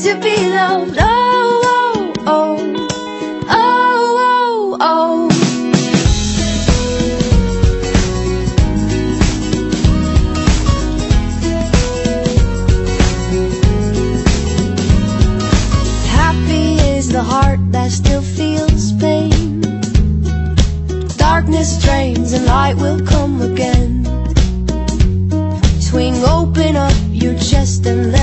Wants to be loved. Oh, oh, oh, oh, oh, oh. Happy is the heart that still feels pain. Darkness drains and light will come again. Swing open up your chest and let